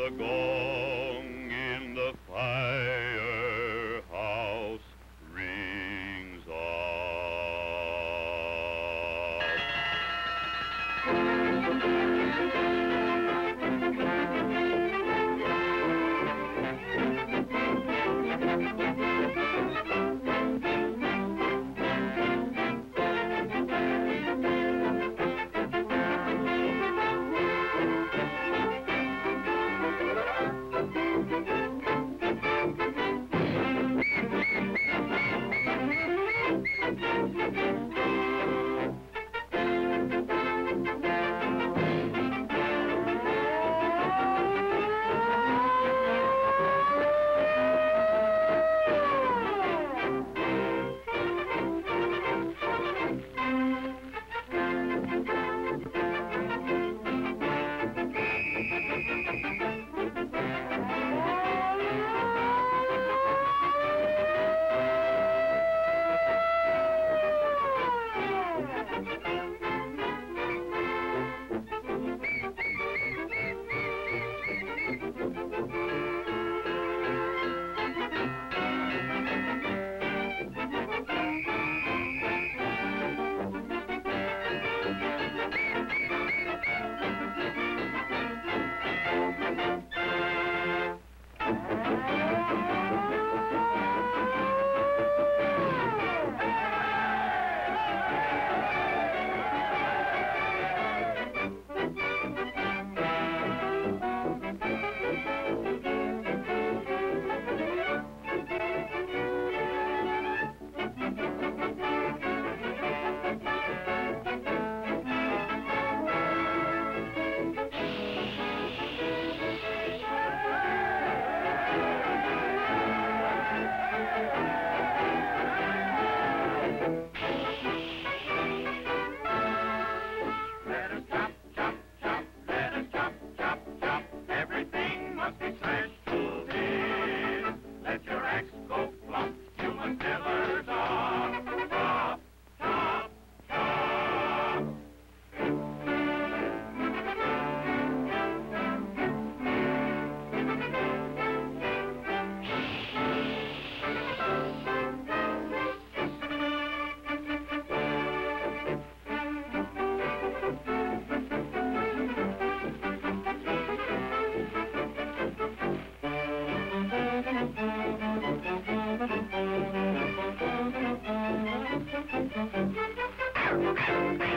the gong in the fire. Thanks.